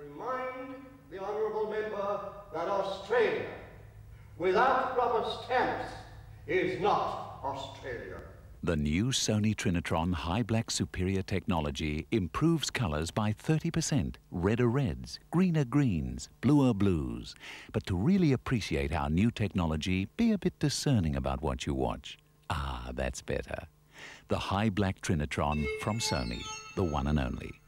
remind the honourable member that Australia, without proper stamps, is not Australia. The new Sony Trinitron High Black Superior technology improves colors by 30%, redder reds, greener greens, bluer blues. But to really appreciate our new technology, be a bit discerning about what you watch. Ah, that's better. The High Black Trinitron from Sony, the one and only.